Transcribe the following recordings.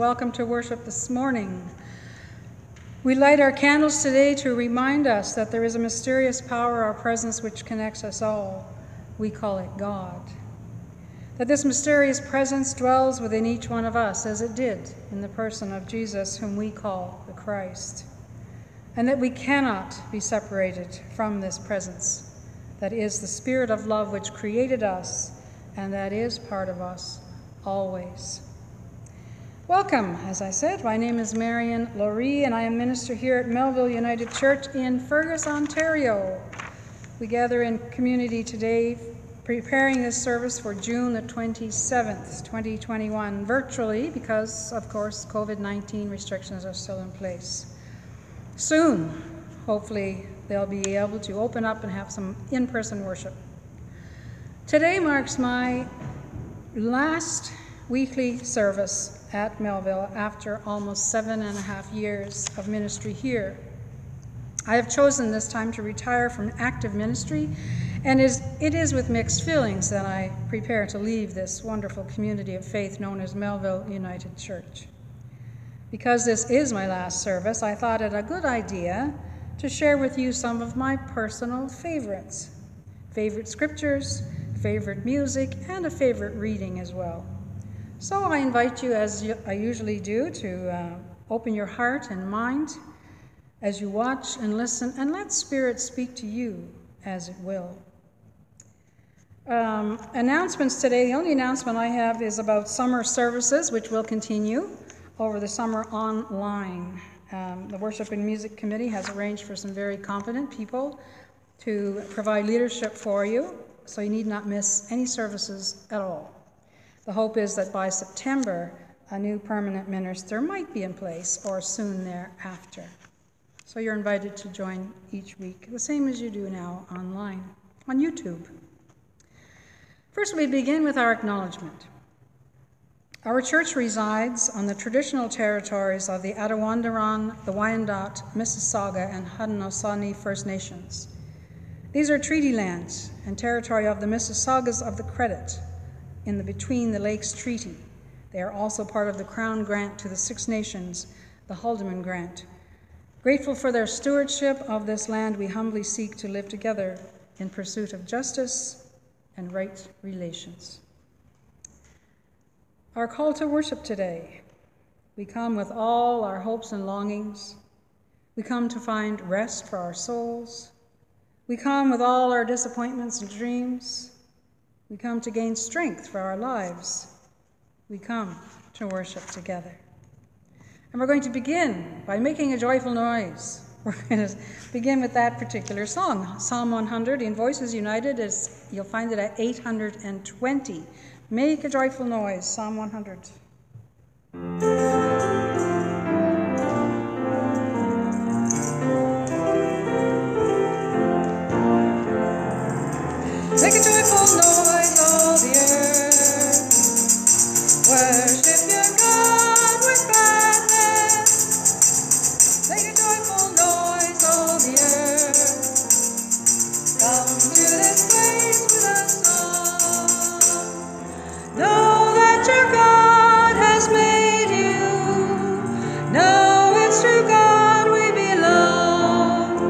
welcome to worship this morning. We light our candles today to remind us that there is a mysterious power, our presence, which connects us all. We call it God. That this mysterious presence dwells within each one of us, as it did in the person of Jesus, whom we call the Christ. And that we cannot be separated from this presence, that is the Spirit of love which created us and that is part of us always. Welcome, as I said, my name is Marion Loree, and I am minister here at Melville United Church in Fergus, Ontario. We gather in community today, preparing this service for June the 27th, 2021, virtually because, of course, COVID 19 restrictions are still in place. Soon, hopefully, they'll be able to open up and have some in person worship. Today marks my last weekly service at Melville after almost seven and a half years of ministry here. I have chosen this time to retire from active ministry, and it is with mixed feelings that I prepare to leave this wonderful community of faith known as Melville United Church. Because this is my last service, I thought it a good idea to share with you some of my personal favorites, favorite scriptures, favorite music, and a favorite reading as well. So I invite you, as I usually do, to uh, open your heart and mind as you watch and listen, and let Spirit speak to you as it will. Um, announcements today. The only announcement I have is about summer services, which will continue over the summer online. Um, the Worship and Music Committee has arranged for some very competent people to provide leadership for you, so you need not miss any services at all. The hope is that by September, a new permanent minister might be in place or soon thereafter. So you're invited to join each week, the same as you do now online on YouTube. First, we begin with our acknowledgement. Our church resides on the traditional territories of the Attawandaron, the Wyandot, Mississauga, and Haudenosaunee First Nations. These are treaty lands and territory of the Mississaugas of the Credit, in the Between the Lakes Treaty. They are also part of the Crown Grant to the Six Nations, the Haldimand Grant. Grateful for their stewardship of this land, we humbly seek to live together in pursuit of justice and right relations. Our call to worship today. We come with all our hopes and longings. We come to find rest for our souls. We come with all our disappointments and dreams. We come to gain strength for our lives. We come to worship together. And we're going to begin by making a joyful noise. We're going to begin with that particular song, Psalm 100 in Voices United. Is you'll find it at 820. Make a joyful noise, Psalm 100. Make a joyful noise, place with our song. Know that your God has made you. Know it's true, God we belong,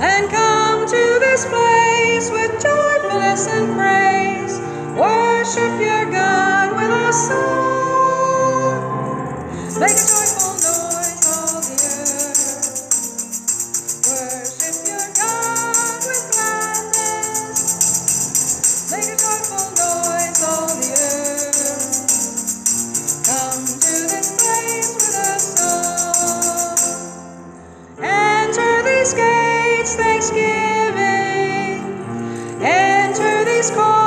and come to this place with joyfulness and praise. Worship your God with a song. These gates, thanksgiving. Enter these courts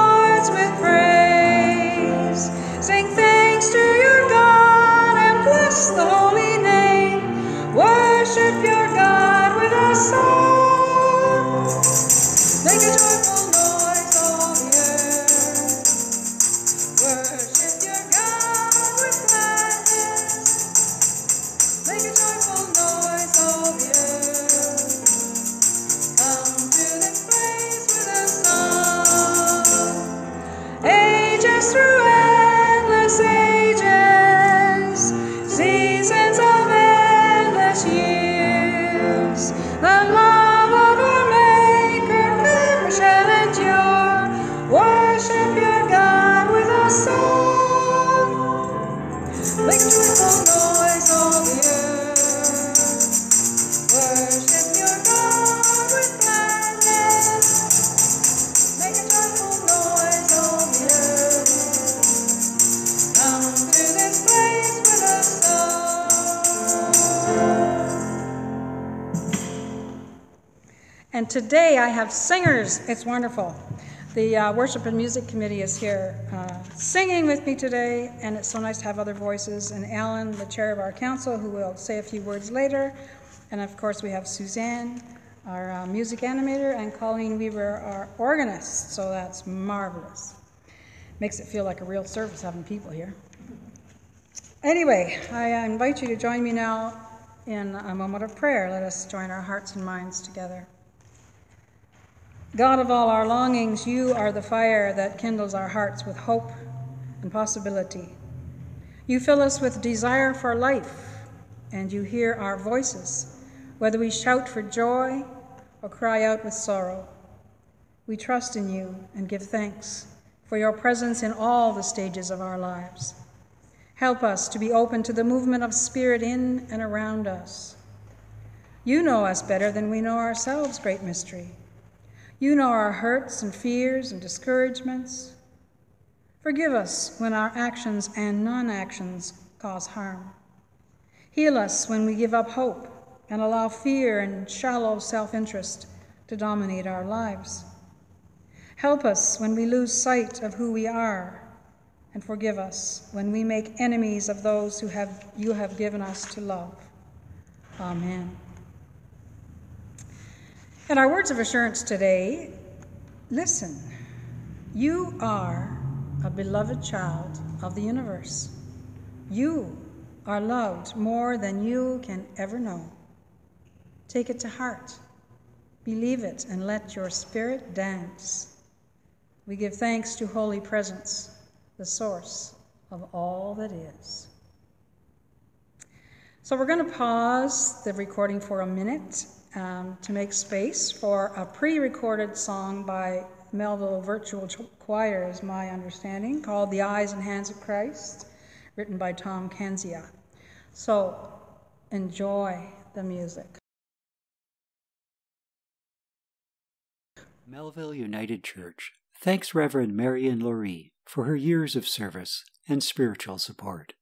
today I have singers. It's wonderful. The uh, Worship and Music Committee is here uh, singing with me today, and it's so nice to have other voices. And Alan, the chair of our council, who will say a few words later. And of course, we have Susanne, our uh, music animator, and Colleen Weber, our organist. So that's marvelous. Makes it feel like a real service having people here. Anyway, I invite you to join me now in a moment of prayer. Let us join our hearts and minds together. God of all our longings, you are the fire that kindles our hearts with hope and possibility. You fill us with desire for life, and you hear our voices, whether we shout for joy or cry out with sorrow. We trust in you and give thanks for your presence in all the stages of our lives. Help us to be open to the movement of Spirit in and around us. You know us better than we know ourselves, great mystery. You know our hurts and fears and discouragements. Forgive us when our actions and non actions cause harm. Heal us when we give up hope and allow fear and shallow self interest to dominate our lives. Help us when we lose sight of who we are, and forgive us when we make enemies of those who have, you have given us to love. Amen. And our words of assurance today listen, you are a beloved child of the universe. You are loved more than you can ever know. Take it to heart, believe it, and let your spirit dance. We give thanks to Holy Presence, the source of all that is. So we're going to pause the recording for a minute um, to make space for a pre recorded song by Melville Virtual Choir, is my understanding, called The Eyes and Hands of Christ, written by Tom Kendzia. So enjoy the music. Melville United Church thanks Reverend Marion Loree for her years of service and spiritual support.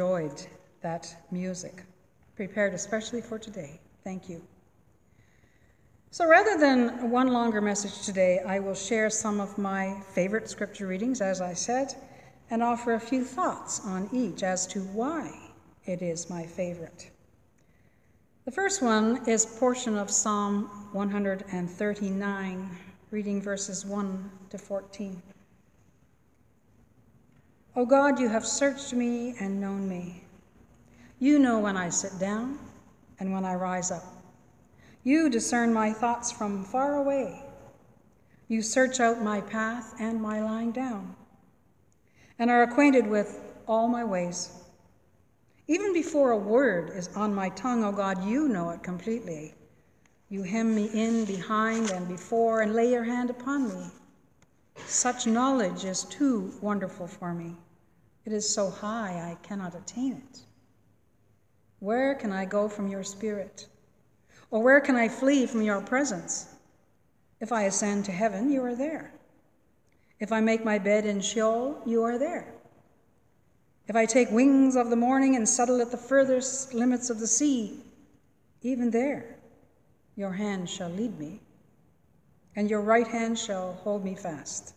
Enjoyed that music, prepared especially for today. Thank you. So rather than one longer message today, I will share some of my favorite scripture readings, as I said, and offer a few thoughts on each as to why it is my favorite. The first one is portion of Psalm 139, reading verses 1 to 14. O God, you have searched me and known me. You know when I sit down and when I rise up. You discern my thoughts from far away. You search out my path and my lying down, and are acquainted with all my ways. Even before a word is on my tongue, O oh God, you know it completely. You hem me in behind and before and lay your hand upon me. Such knowledge is too wonderful for me. It is so high I cannot attain it. Where can I go from your spirit? Or where can I flee from your presence? If I ascend to heaven, you are there. If I make my bed in Sheol, you are there. If I take wings of the morning and settle at the furthest limits of the sea, even there your hand shall lead me, and your right hand shall hold me fast.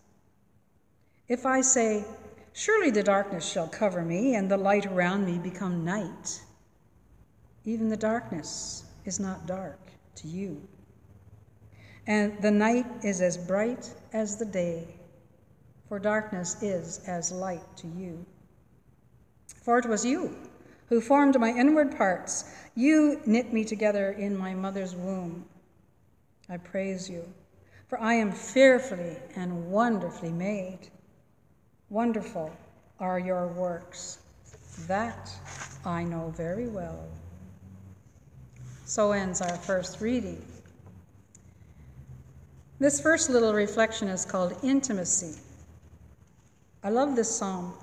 If I say, Surely the darkness shall cover me, and the light around me become night, even the darkness is not dark to you. And the night is as bright as the day, for darkness is as light to you. For it was you who formed my inward parts. You knit me together in my mother's womb. I praise you, for I am fearfully and wonderfully made. Wonderful are your works. That I know very well. So ends our first reading. This first little reflection is called Intimacy. I love this psalm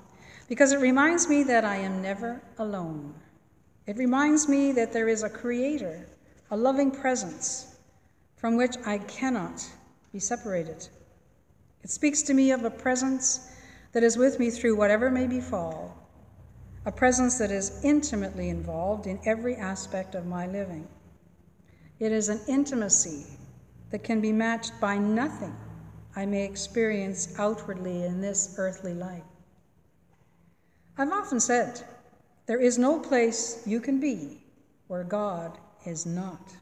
because it reminds me that I am never alone. It reminds me that there is a creator, a loving presence from which I cannot be separated. It speaks to me of a presence that is with me through whatever may befall, a presence that is intimately involved in every aspect of my living. It is an intimacy that can be matched by nothing I may experience outwardly in this earthly life. I've often said, there is no place you can be where God is not.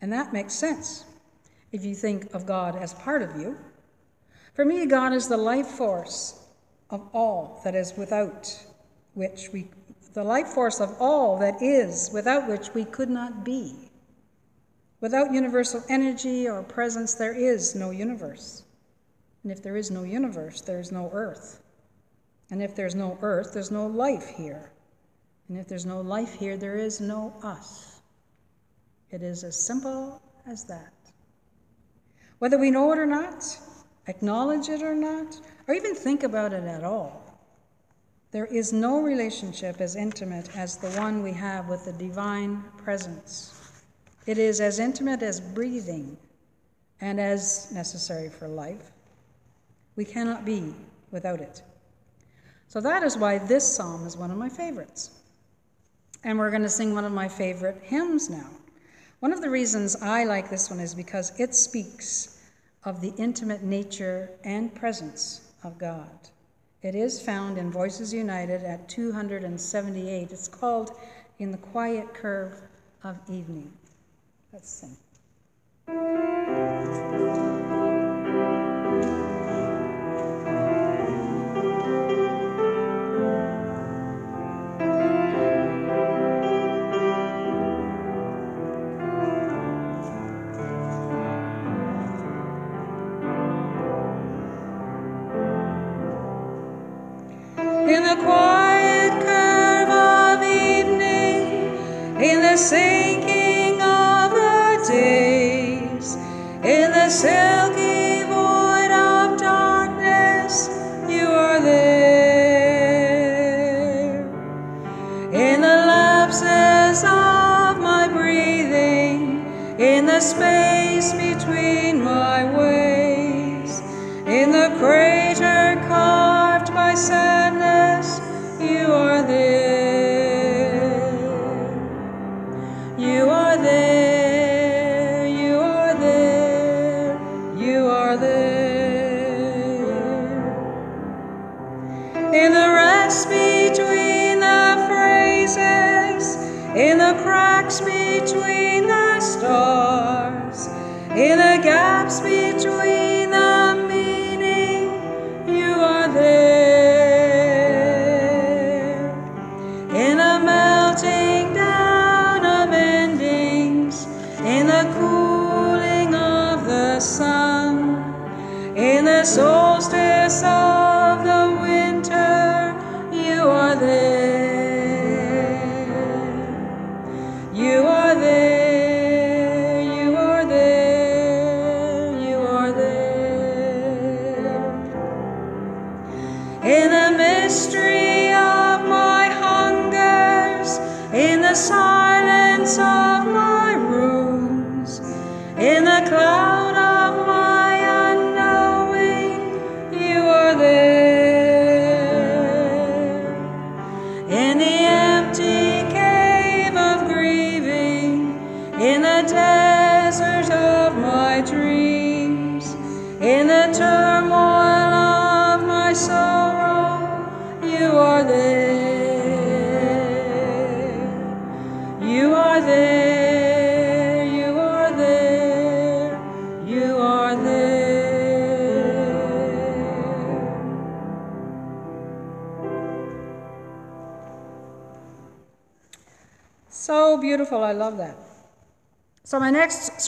And that makes sense if you think of God as part of you. For me, God is the life force of all that is without which we, the life force of all that is, without which we could not be. Without universal energy or presence, there is no universe. And if there is no universe, there is no earth. And if there's no earth, there's no life here. And if there's no life here, there is no us. It is as simple as that. Whether we know it or not, acknowledge it or not, or even think about it at all, there is no relationship as intimate as the one we have with the divine presence. It is as intimate as breathing and as necessary for life. We cannot be without it. So that is why this psalm is one of my favorites. And we're going to sing one of my favorite hymns now. One of the reasons I like this one is because it speaks of the intimate nature and presence of God. It is found in Voices United at 278. It's called In the Quiet Curve of Evening. Let's sing.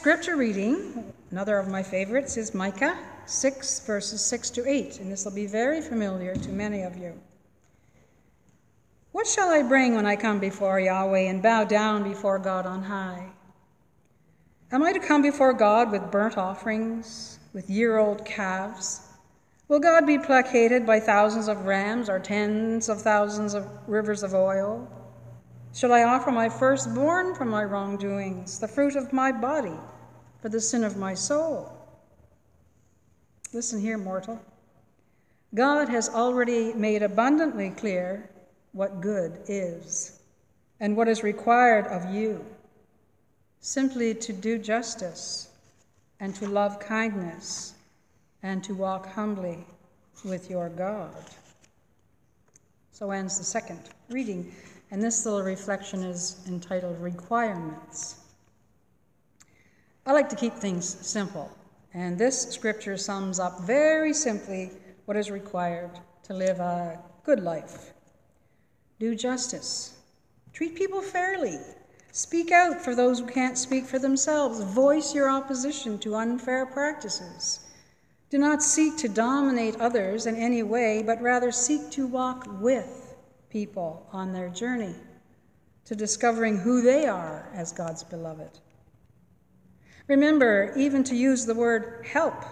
Scripture reading, another of my favorites, is Micah 6, verses 6 to 8, and this will be very familiar to many of you. What shall I bring when I come before Yahweh and bow down before God on high? Am I to come before God with burnt offerings, with year old calves? Will God be placated by thousands of rams or tens of thousands of rivers of oil? Shall I offer my firstborn for my wrongdoings, the fruit of my body for the sin of my soul? Listen here, mortal. God has already made abundantly clear what good is and what is required of you simply to do justice and to love kindness and to walk humbly with your God. So ends the second reading, and this little reflection is entitled Requirements. I like to keep things simple, and this scripture sums up very simply what is required to live a good life. Do justice, treat people fairly, speak out for those who can't speak for themselves, voice your opposition to unfair practices. Do not seek to dominate others in any way, but rather seek to walk with people on their journey to discovering who they are as God's beloved. Remember, even to use the word help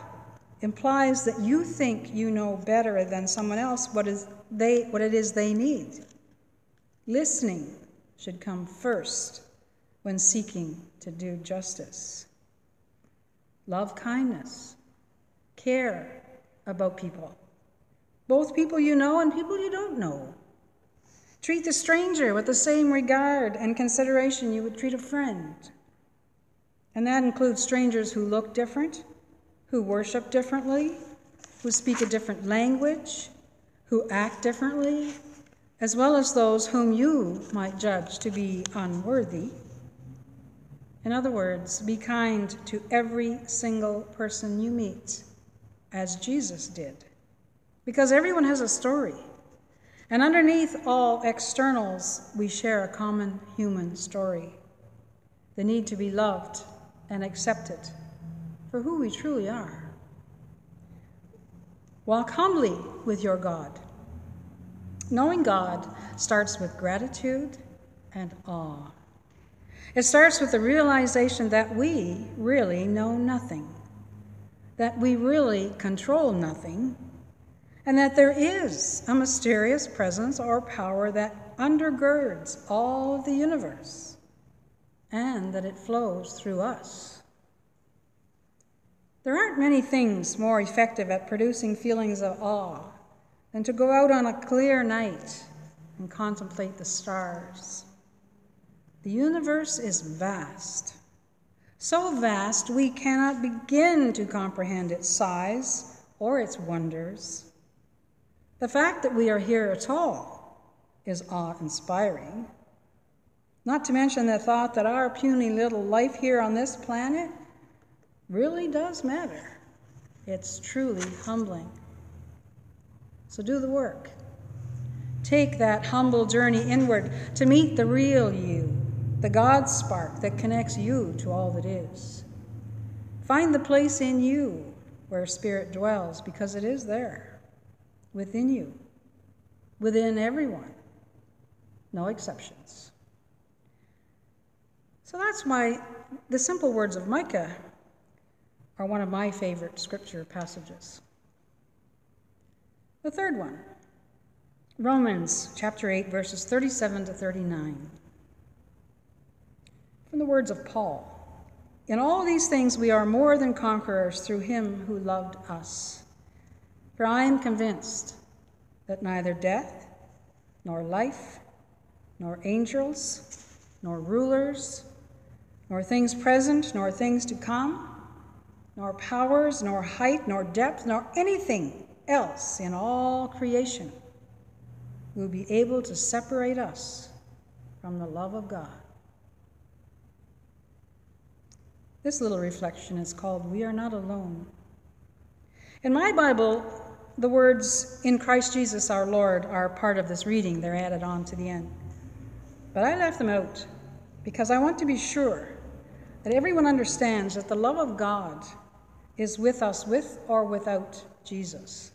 implies that you think you know better than someone else what, is they, what it is they need. Listening should come first when seeking to do justice. Love kindness, care about people, both people you know and people you don't know. Treat the stranger with the same regard and consideration you would treat a friend. And that includes strangers who look different, who worship differently, who speak a different language, who act differently, as well as those whom you might judge to be unworthy. In other words, be kind to every single person you meet, as Jesus did. Because everyone has a story. And underneath all externals, we share a common human story the need to be loved and accepted for who we truly are. Walk humbly with your God. Knowing God starts with gratitude and awe. It starts with the realization that we really know nothing, that we really control nothing, and that there is a mysterious presence or power that undergirds all of the universe, and that it flows through us. There aren't many things more effective at producing feelings of awe than to go out on a clear night and contemplate the stars. The universe is vast, so vast we cannot begin to comprehend its size or its wonders. The fact that we are here at all is awe inspiring. Not to mention the thought that our puny little life here on this planet really does matter. It's truly humbling. So do the work. Take that humble journey inward to meet the real you, the God spark that connects you to all that is. Find the place in you where Spirit dwells, because it is there, within you, within everyone, no exceptions. So that's why the simple words of Micah are one of my favorite scripture passages. The third one, Romans chapter 8, verses 37 to 39. From the words of Paul In all these things we are more than conquerors through him who loved us. For I am convinced that neither death, nor life, nor angels, nor rulers, nor things present, nor things to come, nor powers, nor height, nor depth, nor anything else in all creation will be able to separate us from the love of God. This little reflection is called We Are Not Alone. In my Bible, the words in Christ Jesus our Lord are part of this reading. They're added on to the end. But I left them out because I want to be sure that everyone understands that the love of God is with us with or without Jesus.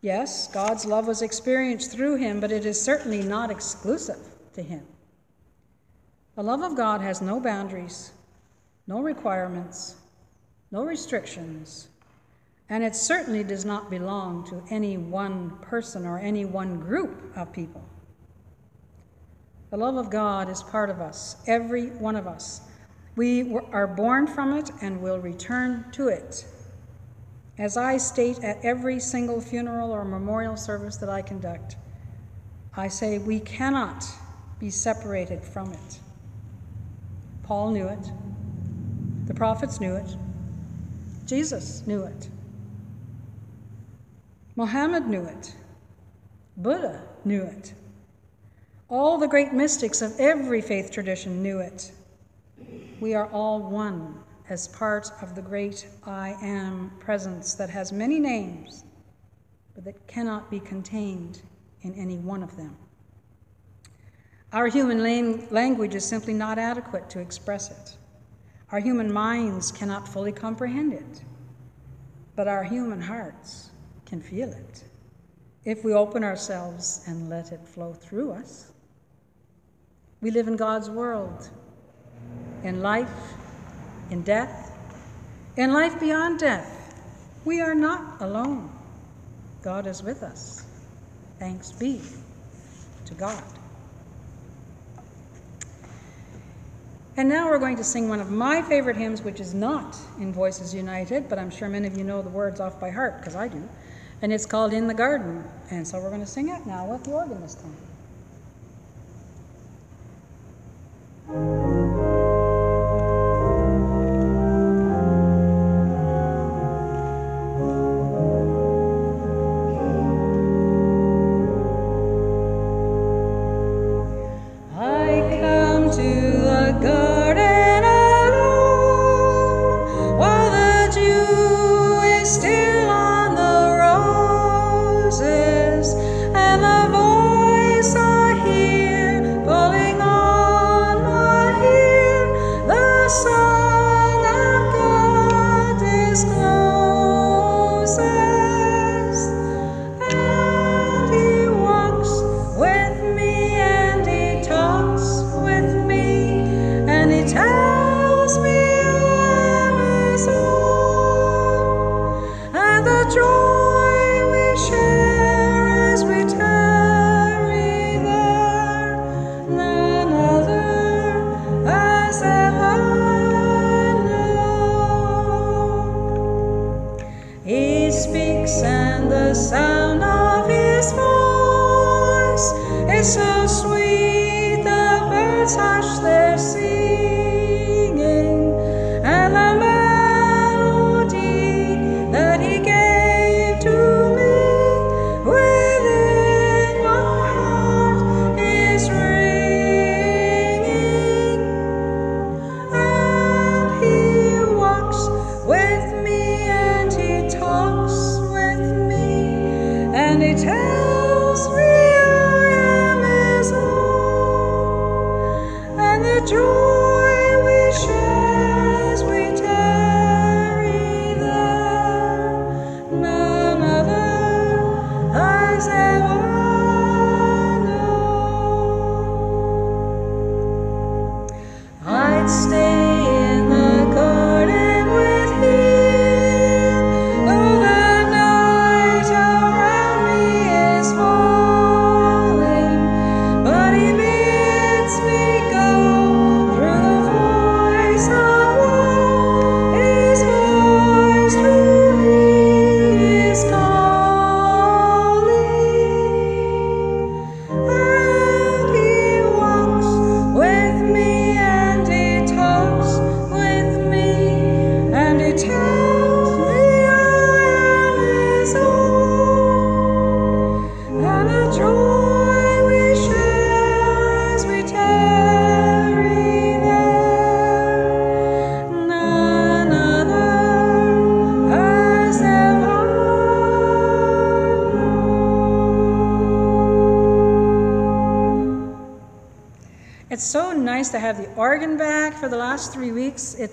Yes, God's love was experienced through him, but it is certainly not exclusive to him. The love of God has no boundaries, no requirements, no restrictions, and it certainly does not belong to any one person or any one group of people. The love of God is part of us, every one of us. We are born from it and will return to it. As I state at every single funeral or memorial service that I conduct, I say we cannot be separated from it. Paul knew it. The prophets knew it. Jesus knew it. Mohammed knew it. Buddha knew it. All the great mystics of every faith tradition knew it. We are all one as part of the great I am presence that has many names, but that cannot be contained in any one of them. Our human language is simply not adequate to express it. Our human minds cannot fully comprehend it, but our human hearts can feel it if we open ourselves and let it flow through us. We live in God's world, in life, in death, in life beyond death. We are not alone. God is with us. Thanks be to God. And now we're going to sing one of my favorite hymns, which is not in Voices United, but I'm sure many of you know the words off by heart, because I do. And it's called In the Garden. And so we're going to sing it now with the organ this time.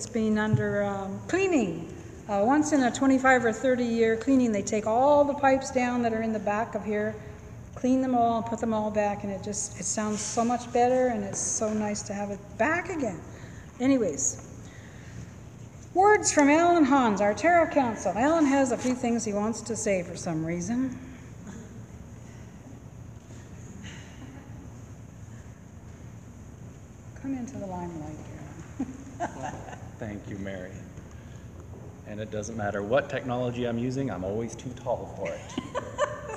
It's been under um, cleaning. Uh, once in a 25 or 30 year cleaning, they take all the pipes down that are in the back of here, clean them all, put them all back, and it just it sounds so much better, and it's so nice to have it back again. Anyways, words from Alan Hans, our Terra Council. Alan has a few things he wants to say for some reason. Come into the limelight here. Thank you, Mary. And it doesn't matter what technology I'm using, I'm always too tall for it.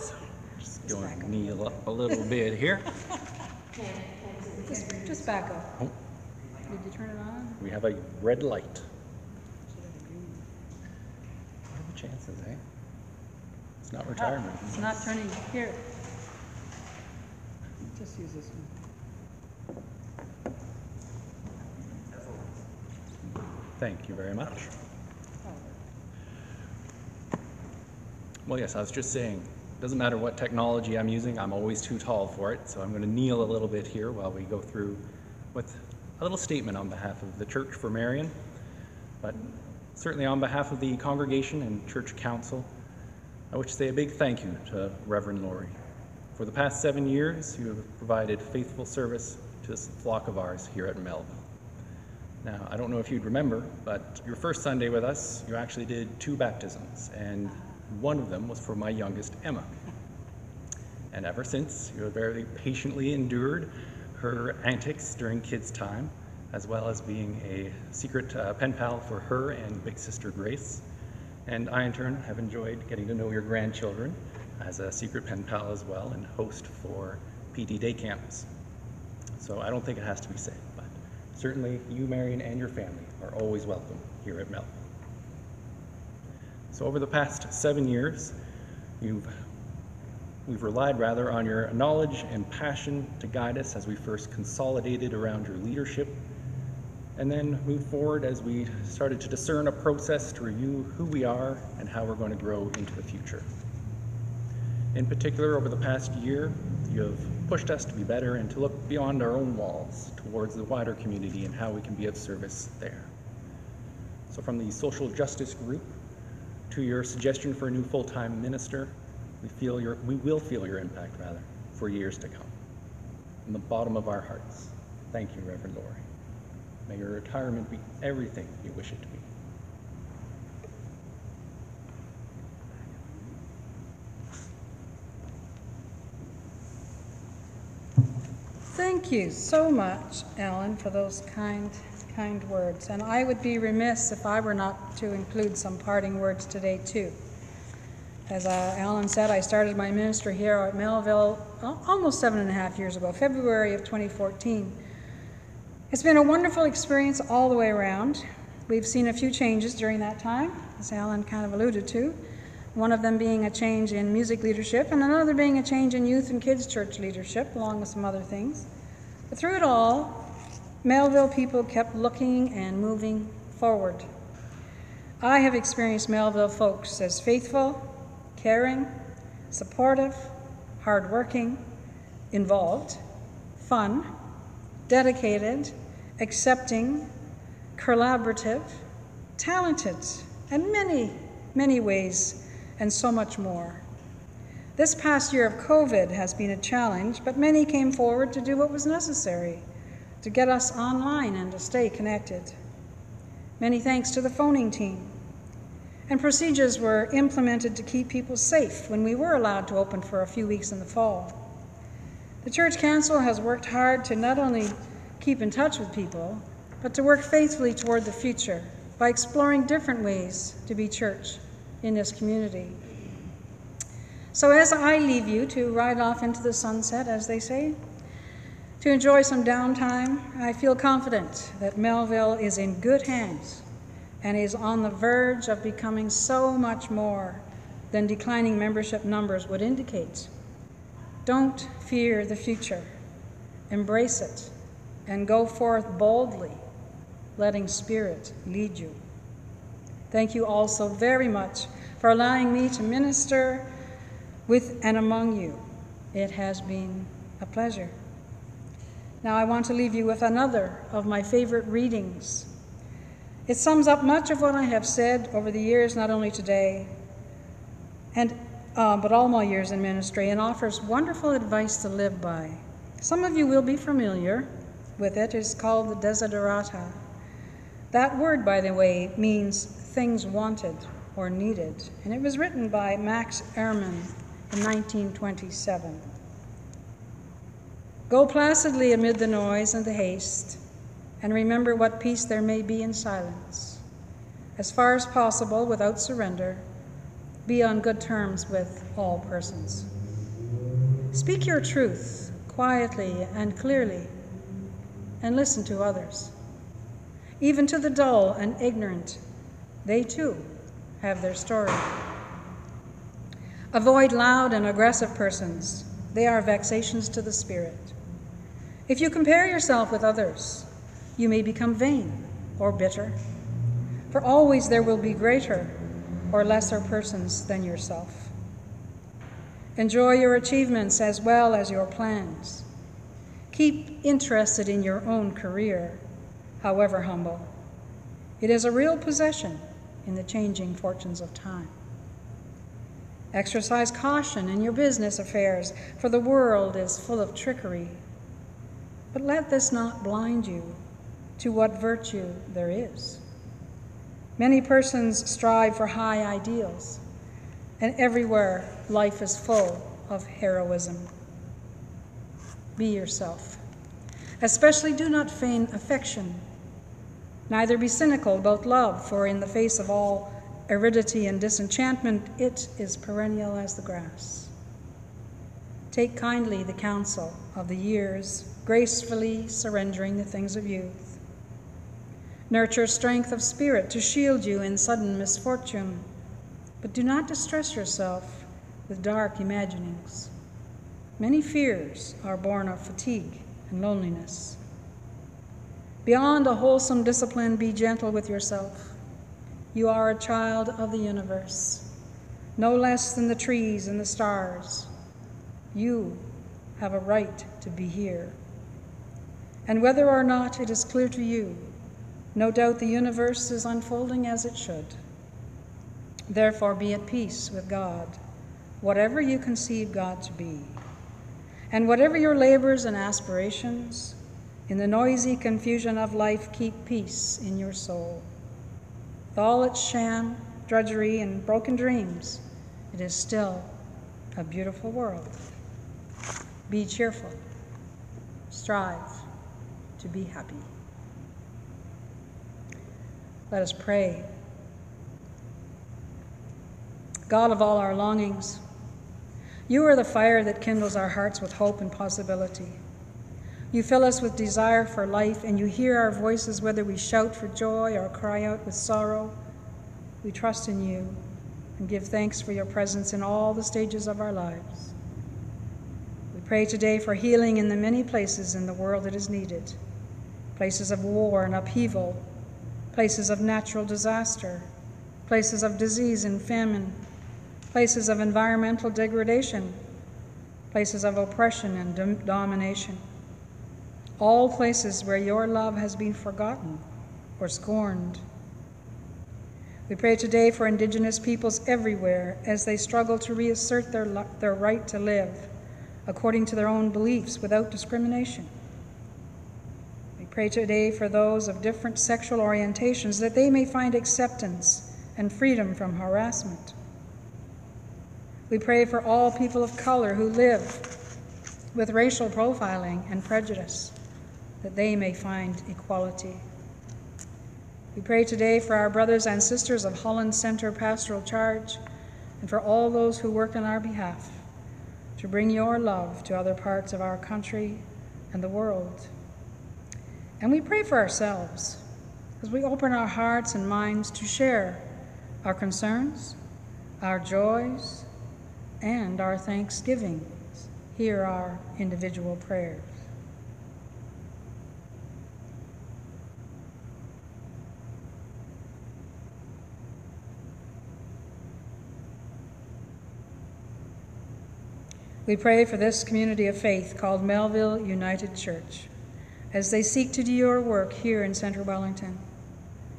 so just going to kneel up a little bit here. Just, just back up. Oh. Did you turn it on? We have a red light. What are the chances, eh? It's not retirement. it's not turning here. Just use this one. Thank you very much. Well, yes, I was just saying, it doesn't matter what technology I'm using, I'm always too tall for it. So I'm going to kneel a little bit here while we go through with a little statement on behalf of the Church for Marion, but certainly on behalf of the congregation and church council, I wish to say a big thank you to Reverend Loree. For the past seven years, you have provided faithful service to this flock of ours here at Melville. Now, I don't know if you'd remember, but your first Sunday with us, you actually did two baptisms, and one of them was for my youngest, Emma. And ever since, you have very patiently endured her antics during kids' time, as well as being a secret uh, pen pal for her and big sister Grace. And I, in turn, have enjoyed getting to know your grandchildren as a secret pen pal as well and host for PD day camps. So I don't think it has to be said. But certainly, you, Marion, and your family are always welcome here at Mel. So over the past seven years, you've We've relied rather on your knowledge and passion to guide us as we first consolidated around your leadership and then moved forward as we started to discern a process to review who we are and how we're going to grow into the future. In particular, over the past year, you have pushed us to be better and to look beyond our own walls towards the wider community and how we can be of service there. So from the social justice group to your suggestion for a new full-time minister, we feel your we will feel your impact rather for years to come. From the bottom of our hearts, thank you, Reverend Loree. May your retirement be everything you wish it to be. Thank you so much, Alan, for those kind, kind words. And I would be remiss if I were not to include some parting words today, too. As uh, Alan said, I started my ministry here at Melville almost seven and a half years ago, February of 2014. It's been a wonderful experience all the way around. We've seen a few changes during that time, as Alan kind of alluded to. One of them being a change in music leadership, and another being a change in youth and kids' church leadership, along with some other things. But through it all, Melville people kept looking and moving forward. I have experienced Melville folks as faithful, caring, supportive, hardworking, involved, fun, dedicated, accepting, collaborative, talented, and many, many ways, and so much more. This past year of COVID has been a challenge, but many came forward to do what was necessary to get us online and to stay connected. Many thanks to the phoning team. And procedures were implemented to keep people safe when we were allowed to open for a few weeks in the fall. The Church Council has worked hard to not only keep in touch with people, but to work faithfully toward the future by exploring different ways to be church in this community. So, as I leave you to ride off into the sunset, as they say, to enjoy some downtime, I feel confident that Melville is in good hands and is on the verge of becoming so much more than declining membership numbers would indicate. Don't fear the future, embrace it, and go forth boldly, letting Spirit lead you. Thank you also very much for allowing me to minister with and among you. It has been a pleasure. Now, I want to leave you with another of my favorite readings. It sums up much of what I have said over the years, not only today, and, uh, but all my years in ministry, and offers wonderful advice to live by. Some of you will be familiar with it. It's called the Desiderata. That word, by the way, means things wanted or needed, and it was written by Max Ehrmann in 1927. Go placidly amid the noise and the haste, and remember what peace there may be in silence. As far as possible, without surrender, be on good terms with all persons. Speak your truth quietly and clearly, and listen to others. Even to the dull and ignorant, they too have their story. Avoid loud and aggressive persons, they are vexations to the spirit. If you compare yourself with others, you may become vain or bitter, for always there will be greater or lesser persons than yourself. Enjoy your achievements as well as your plans. Keep interested in your own career, however humble. It is a real possession in the changing fortunes of time. Exercise caution in your business affairs, for the world is full of trickery but let this not blind you to what virtue there is. Many persons strive for high ideals, and everywhere life is full of heroism. Be yourself. Especially do not feign affection. Neither be cynical about love, for in the face of all aridity and disenchantment, it is perennial as the grass. Take kindly the counsel of the years gracefully surrendering the things of youth. Nurture strength of spirit to shield you in sudden misfortune, but do not distress yourself with dark imaginings. Many fears are born of fatigue and loneliness. Beyond a wholesome discipline, be gentle with yourself. You are a child of the universe, no less than the trees and the stars. You have a right to be here. And whether or not it is clear to you, no doubt the universe is unfolding as it should. Therefore, be at peace with God, whatever you conceive God to be. And whatever your labors and aspirations, in the noisy confusion of life, keep peace in your soul. With all its sham, drudgery, and broken dreams, it is still a beautiful world. Be cheerful, strive to be happy. Let us pray. God of all our longings, you are the fire that kindles our hearts with hope and possibility. You fill us with desire for life, and you hear our voices whether we shout for joy or cry out with sorrow. We trust in you and give thanks for your presence in all the stages of our lives. We pray today for healing in the many places in the world that is needed places of war and upheaval, places of natural disaster, places of disease and famine, places of environmental degradation, places of oppression and dom- domination. all places where your love has been forgotten or scorned. We pray today for Indigenous peoples everywhere as they struggle to reassert their, their right to live according to their own beliefs without discrimination. Pray today for those of different sexual orientations that they may find acceptance and freedom from harassment. We pray for all people of color who live with racial profiling and prejudice, that they may find equality. We pray today for our brothers and sisters of Holland Center Pastoral Charge and for all those who work on our behalf to bring your love to other parts of our country and the world. And we pray for ourselves as we open our hearts and minds to share our concerns, our joys, and our thanksgivings. Hear our individual prayers. We pray for this community of faith called Melville United Church as they seek to do your work here in Central Wellington.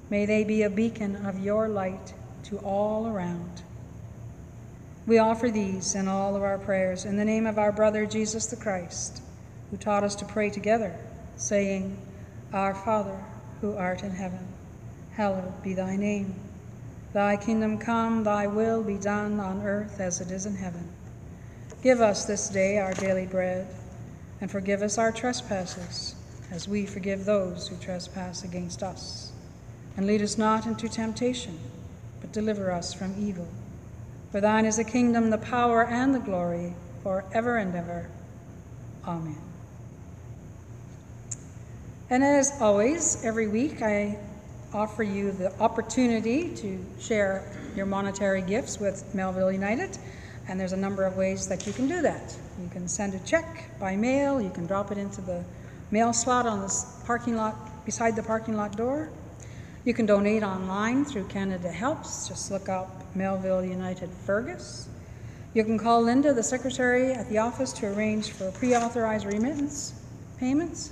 May they be a beacon of your light to all around. We offer these and all of our prayers in the name of our brother Jesus the Christ, who taught us to pray together, saying, Our Father, who art in heaven, hallowed be thy name. Thy kingdom come, thy will be done on earth as it is in heaven. Give us this day our daily bread, and forgive us our trespasses, as we forgive those who trespass against us. And lead us not into temptation, but deliver us from evil. For thine is the kingdom, the power, and the glory, for ever and ever. Amen. And as always, every week I offer you the opportunity to share your monetary gifts with Melville United. And there's a number of ways that you can do that. You can send a check by mail, you can drop it into the mail slot on the parking lot beside the parking lot door. You can donate online through Canada Helps. Just look up Melville United Fergus. You can call Linda, the secretary at the office, to arrange for pre-authorized remittance payments.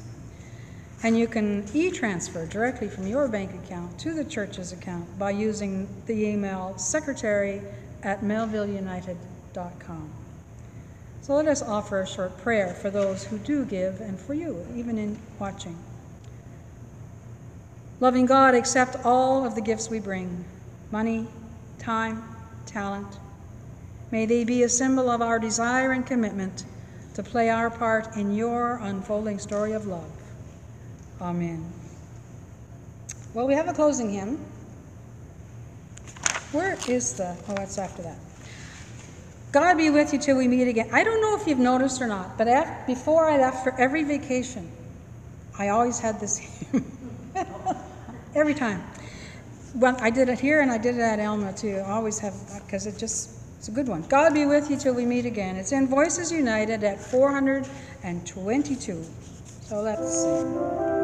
And you can e-transfer directly from your bank account to the church's account by using the email secretary at melvilleunited.com so let us offer a short prayer for those who do give and for you, even in watching. Loving God, accept all of the gifts we bring money, time, talent. May they be a symbol of our desire and commitment to play our part in your unfolding story of love. Amen. Well, we have a closing hymn. Where is the, oh, that's after that. God be with you till we meet again. I don't know if you've noticed or not, but after, before I left for every vacation, I always had this every time. Well, I did it here and I did it at Elma too. I always have, because it just, it's a good one. God be with you till we meet again. It's in Voices United at 422. So let's see.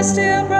Jesus'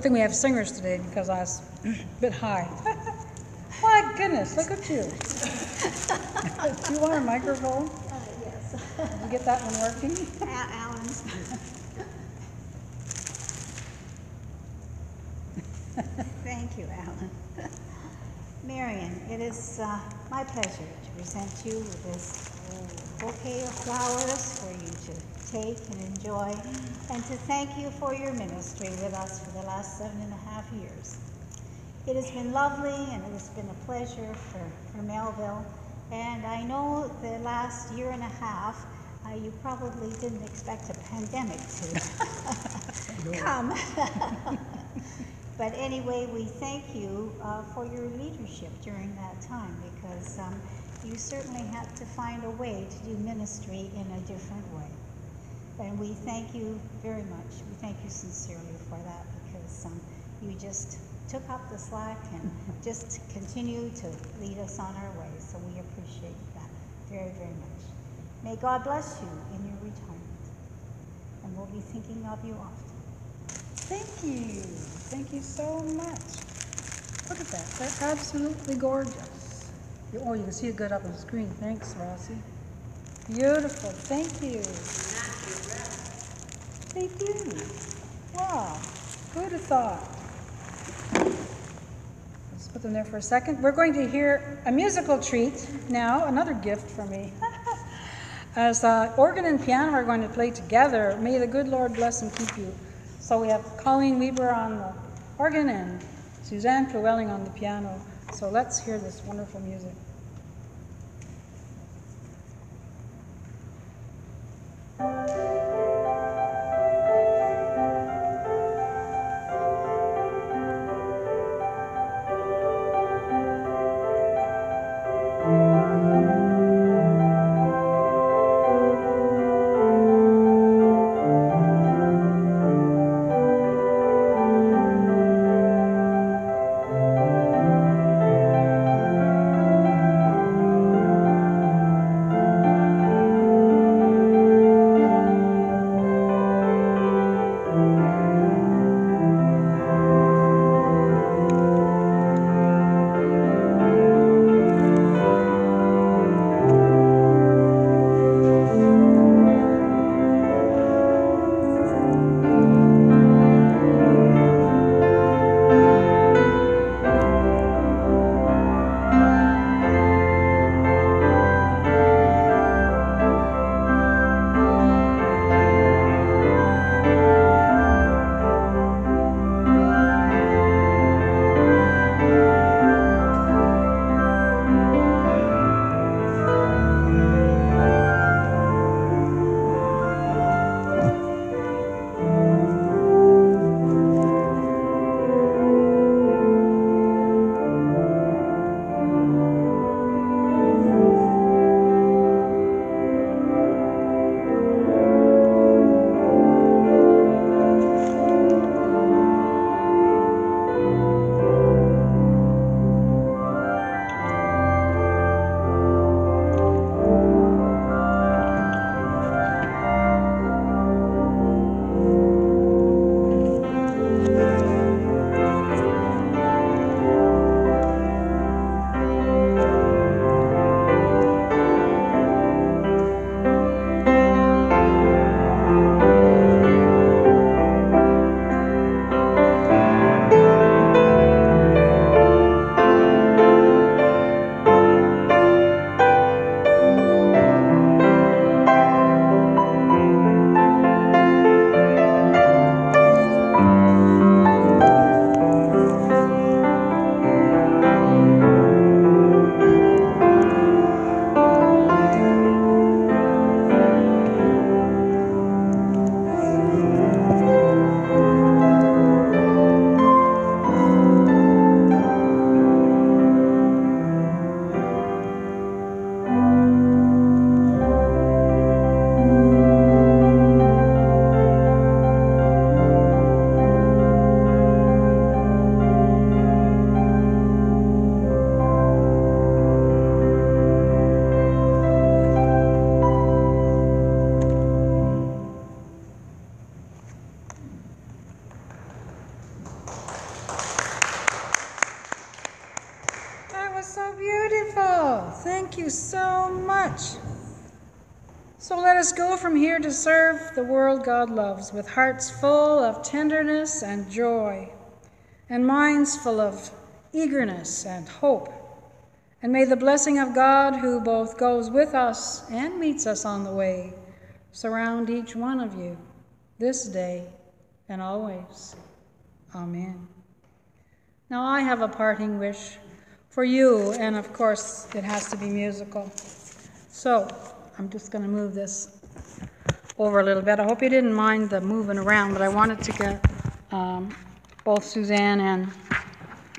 good thing we have singers today because I was a bit high. My goodness, look at you. Do you want a microphone? Uh, yes. Did you get that one working? Alan's. Thank you, Alan. Marion, it is uh, my pleasure to present you with this bouquet of flowers for take and enjoy, and to thank you for your ministry with us for the last seven and a half years. It has been lovely and it has been a pleasure for, for Melville. And I know the last year and a half, uh, you probably didn't expect a pandemic to come. but anyway, we thank you uh, for your leadership during that time because um, you certainly had to find a way to do ministry in a different way. And we thank you very much. We thank you sincerely for that because um, you just took up the slack and just continue to lead us on our way. So we appreciate that very, very much. May God bless you in your retirement. And we'll be thinking of you often. Thank you. Thank you so much. Look at that. That's absolutely gorgeous. Oh, you can see it good up on the screen. Thanks, Rossi. Beautiful. Thank you. They do. Wow. Who'd have thought? Let's put them there for a second. We're going to hear a musical treat now, another gift for me. As uh, organ and piano are going to play together, may the good Lord bless and keep you. So we have Colleen Weber on the organ and Susanne Llewellyn on the piano. So let's hear this wonderful music. You so much. So let us go from here to serve the world God loves with hearts full of tenderness and joy, and minds full of eagerness and hope. And may the blessing of God, who both goes with us and meets us on the way, surround each one of you this day and always. Amen. Now I have a parting wish for you, and of course, it has to be musical. So I'm just going to move this over a little bit. I hope you didn't mind the moving around, but I wanted to get um, both Susanne and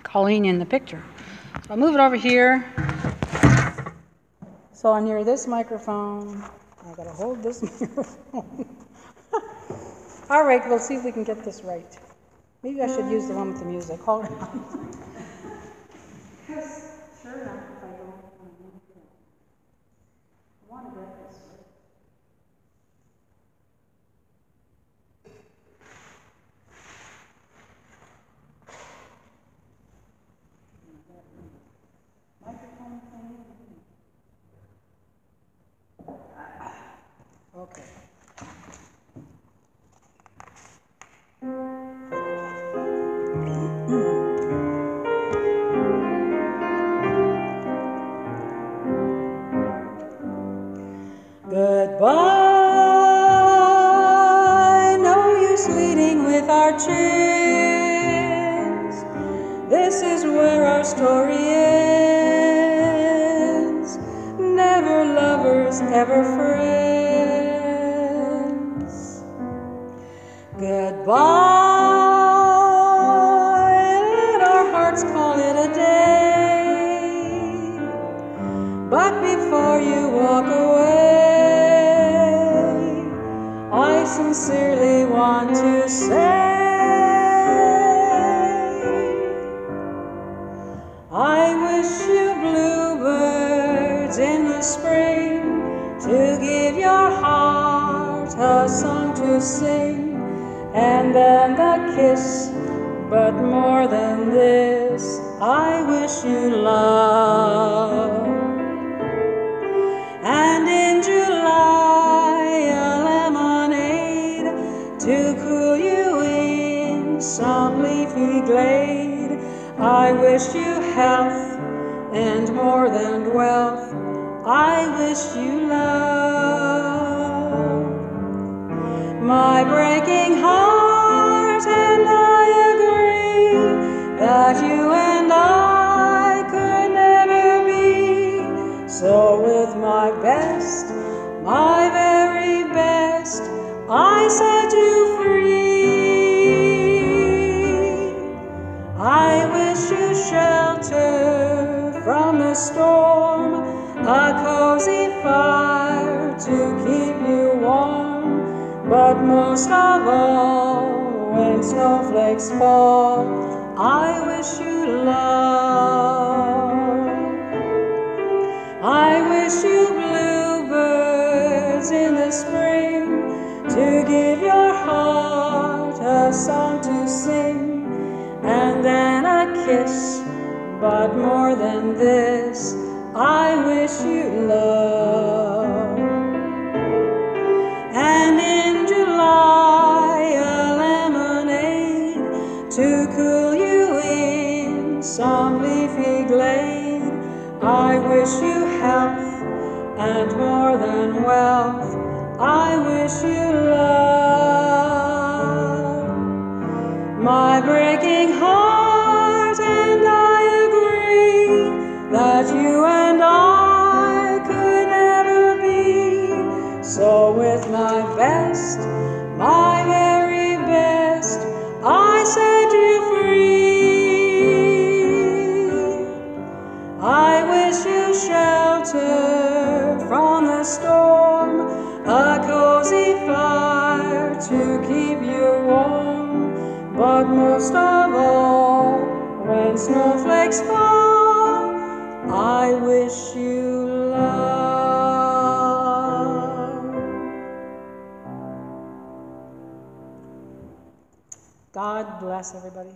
Colleen in the picture. So I'll move it over here. So I'm near this microphone. I gotta hold this microphone. All right, we'll see if we can get this right. Maybe I should use the one with the music. Hold on. sure Goodbye, wish you love. I wish you bluebirds in the spring to give your heart a song to sing and then a kiss. But more than this, I wish you love. And more than wealth. I wish you love. My breaking heart and I agree that you and I could never be. So with my best, my but most of all, when snowflakes fall, I wish you love. God bless everybody.